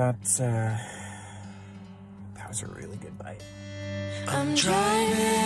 That, uh, that was a really good bite. I'm driving